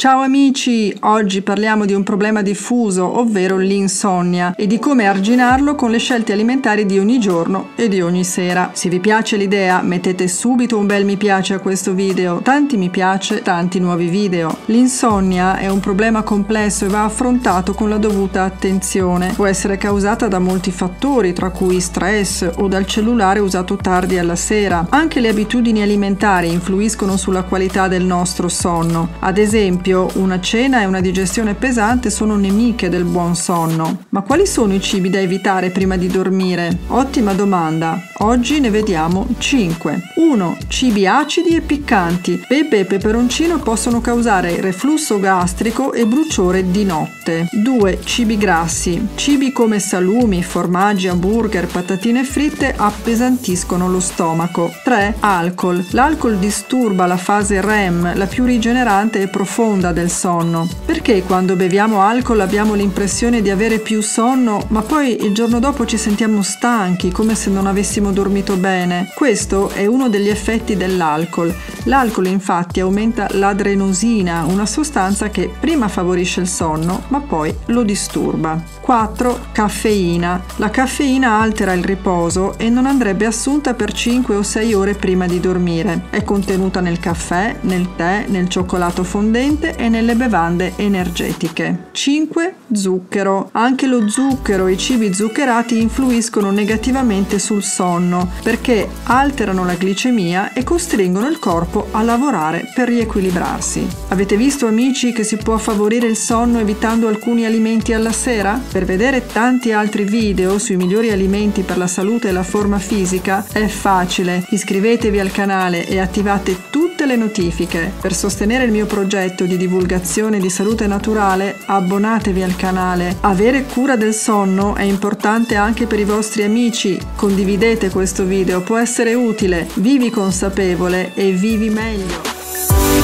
Ciao amici, oggi parliamo di un problema diffuso, ovvero l'insonnia, e di come arginarlo con le scelte alimentari di ogni giorno e di ogni sera. Se vi piace l'idea, mettete subito un bel mi piace a questo video, tanti mi piace, tanti nuovi video. L'insonnia è un problema complesso e va affrontato con la dovuta attenzione. Può essere causata da molti fattori, tra cui stress o dal cellulare usato tardi alla sera. Anche le abitudini alimentari influiscono sulla qualità del nostro sonno. Ad esempio, esempio, una cena e una digestione pesante sono nemiche del buon sonno. Ma quali sono i cibi da evitare prima di dormire? Ottima domanda. Oggi ne vediamo 5. 1. Cibi acidi e piccanti. Pepe e peperoncino possono causare reflusso gastrico e bruciore di notte. 2. Cibi grassi. Cibi come salumi, formaggi, hamburger, patatine fritte appesantiscono lo stomaco. 3. Alcol. L'alcol disturba la fase REM, la più rigenerante e profonda profonda del sonno. Perché quando beviamo alcol abbiamo l'impressione di avere più sonno, ma poi il giorno dopo ci sentiamo stanchi, come se non avessimo dormito bene? Questo è uno degli effetti dell'alcol. L'alcol infatti aumenta l'adrenosina, una sostanza che prima favorisce il sonno, ma poi lo disturba. 4. Caffeina. La caffeina altera il riposo e non andrebbe assunta per 5 o 6 ore prima di dormire. È contenuta nel caffè, nel tè, nel cioccolato fondente e nelle bevande energetiche. 5. Zucchero. Anche lo zucchero e i cibi zuccherati influiscono negativamente sul sonno perché alterano la glicemia e costringono il corpo a lavorare per riequilibrarsi. Avete visto amici che si può favorire il sonno evitando alcuni alimenti alla sera? Per vedere tanti altri video sui migliori alimenti per la salute e la forma fisica è facile. Iscrivetevi al canale e attivate tutte le notifiche. Per sostenere il mio progetto di divulgazione di salute naturale, abbonatevi al canale. Avere cura del sonno è importante anche per i vostri amici. Condividete questo video, può essere utile. Vivi consapevole e vivi meglio.